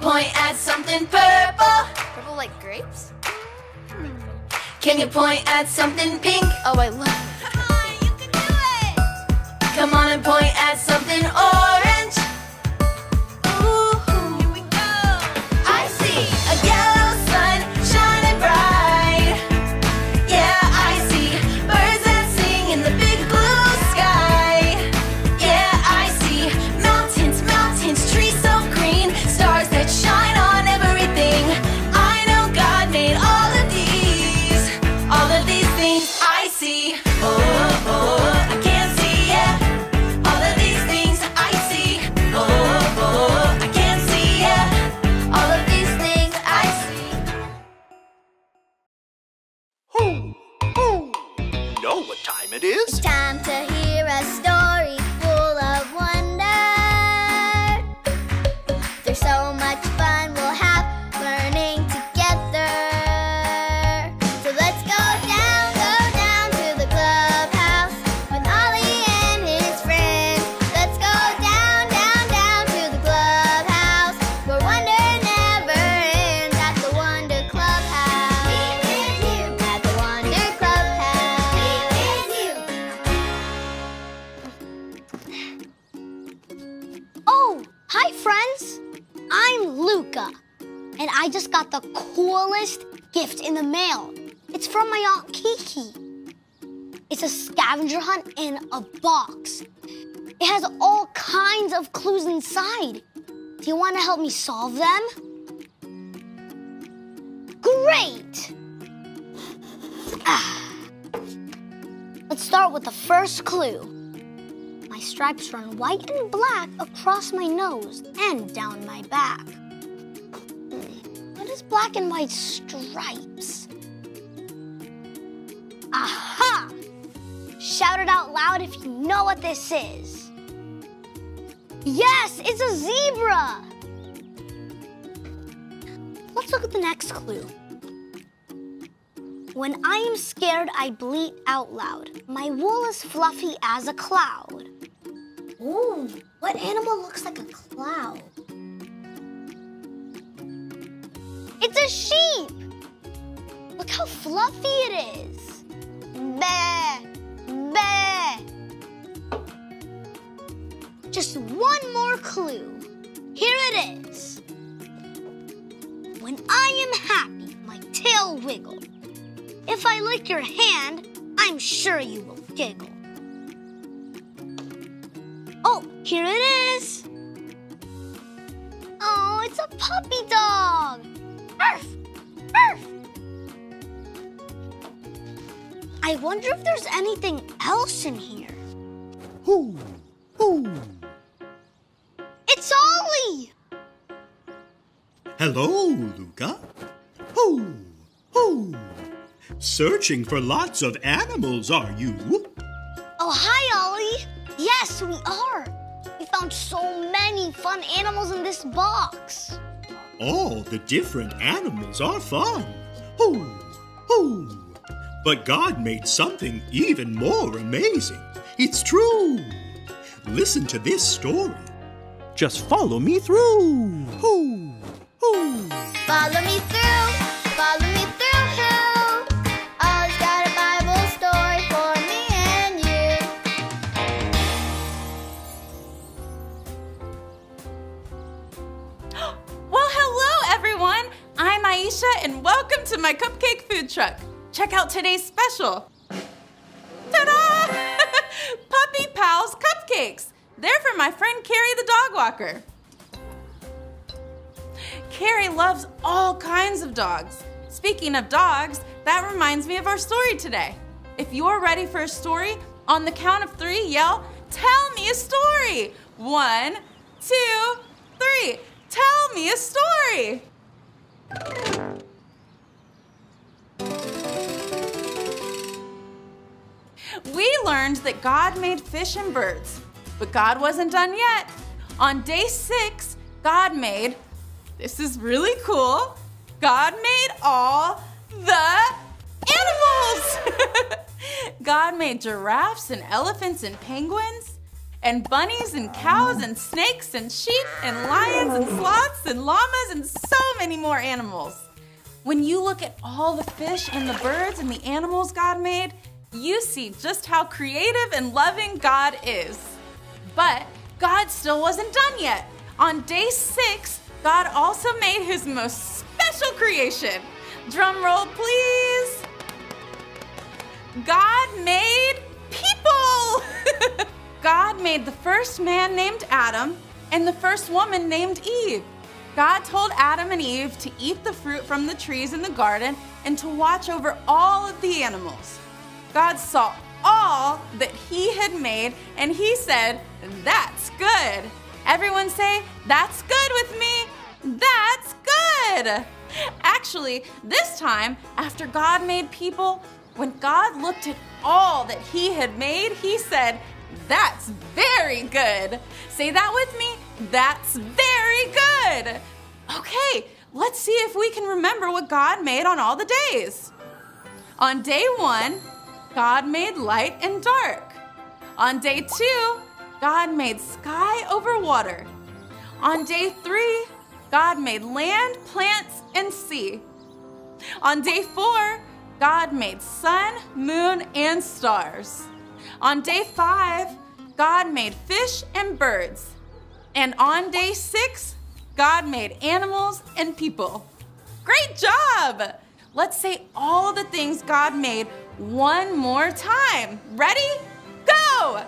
Point at something purple. Purple like grapes? Hmm. Can you point at something pink? Oh, I love it. Come on, you can do it. Come on and point at something orange. Luca, and I just got the coolest gift in the mail. It's from my Aunt Kiki. It's a scavenger hunt in a box. It has all kinds of clues inside. Do you want to help me solve them? Great! Ah. Let's start with the first clue. My stripes run white and black across my nose and down my back. Is black and white stripes? Aha! Shout it out loud if you know what this is. Yes, it's a zebra! Let's look at the next clue. When I am scared, I bleat out loud. My wool is fluffy as a cloud. Ooh, what animal looks like a cloud? It's a sheep! Look how fluffy it is. Bah, bah. Just one more clue. Here it is. When I am happy, my tail wiggles. If I lick your hand, I'm sure you will giggle. Oh, here it is. Oh, it's a puppy dog. I wonder if there's anything else in here. Hoo! Hoo! It's Ollie! Hello, Luca. Hoo! Hoo! Searching for lots of animals, are you? Oh, hi, Ollie. Yes, we are. We found so many fun animals in this box. All the different animals are fun. Hoo! Hoo! But God made something even more amazing. It's true. Listen to this story. Just follow me through. Hoo, hoo. Follow me through, follow me through. Who? Ollie's got a Bible story for me and you. Well, hello everyone! I'm Aisha and welcome to my cupcake food truck. Check out today's special. Ta-da! Puppy Pals Cupcakes. They're for my friend Carrie the dog walker. Carrie loves all kinds of dogs. Speaking of dogs, that reminds me of our story today. If you're ready for a story, on the count of three, yell, Tell me a story! One, two, three. Tell me a story! We learned that God made fish and birds, but God wasn't done yet. On day six, God made, this is really cool, God made all the animals! God made giraffes and elephants and penguins, and bunnies and cows and snakes and sheep and lions and sloths and llamas and so many more animals. When you look at all the fish and the birds and the animals God made, you see just how creative and loving God is. But God still wasn't done yet. On day six, God also made his most special creation. Drum roll, please. God made people. God made the first man named Adam and the first woman named Eve. God told Adam and Eve to eat the fruit from the trees in the garden and to watch over all of the animals. God saw all that he had made and he said, That's good. Everyone say, That's good with me. That's good. Actually, this time, after God made people, when God looked at all that he had made, he said, That's very good. Say that with me. That's very good. Okay, let's see if we can remember what God made on all the days. On day one, God made light and dark. On day two, God made sky over water. On day three, God made land, plants, and sea. On day four, God made sun, moon, and stars. On day five, God made fish and birds. And on day six, God made animals and people. Great job! Let's say all the things God made one more time. Ready? Go!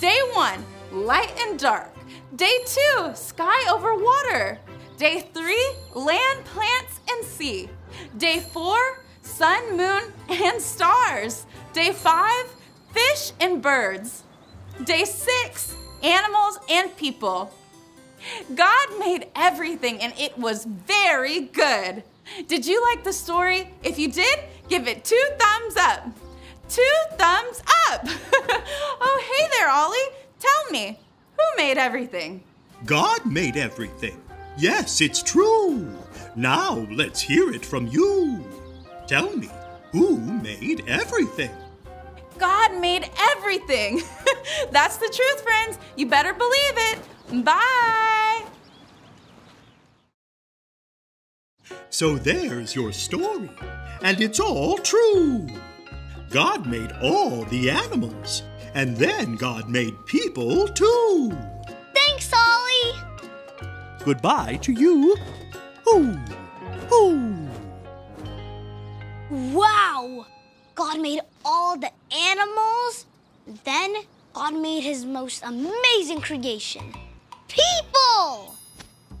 Day one, light and dark. Day two, sky over water. Day three, land, plants, and sea. Day four, sun, moon, and stars. Day five, fish and birds. Day six, animals and people. God made everything and it was very good. Did you like the story? If you did, give it two thumbs up. Two thumbs up. oh, hey there, Ollie. Tell me, who made everything? God made everything. Yes, it's true. Now let's hear it from you. Tell me, who made everything? God made everything. That's the truth, friends. You better believe it. Bye. So there's your story. And it's all true. God made all the animals. And then God made people too. Thanks, Ollie. Goodbye to you. Hoo, hoo. Wow! God made all the animals. Then God made his most amazing creation people!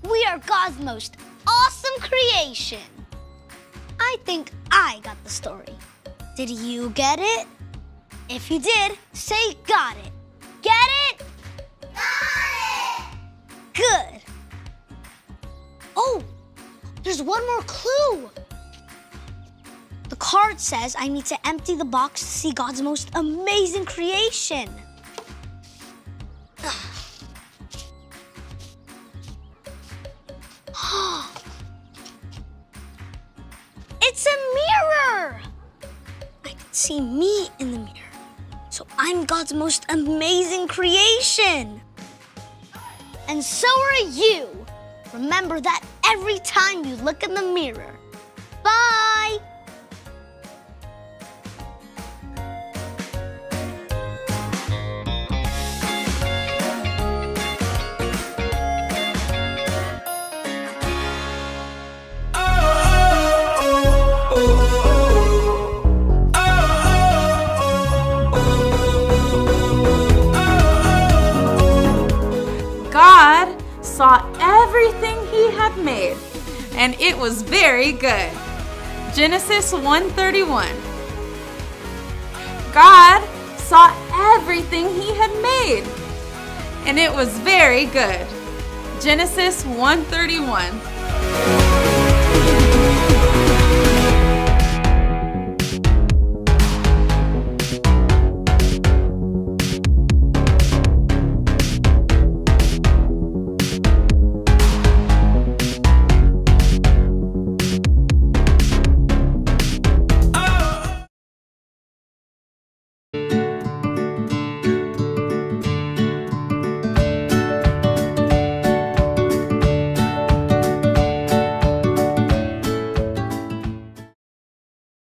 We are God's most awesome creation. I think I got the story. Did you get it? If you did, say got it. Get it? Got it! Good. Oh, there's one more clue. The card says I need to empty the box to see God's most amazing creation. See me in the mirror. So I'm God's most amazing creation. And so are you. Remember that every time you look in the mirror. It was very good. Genesis 1:31. God saw everything he had made, and it was very good. Genesis 1:31.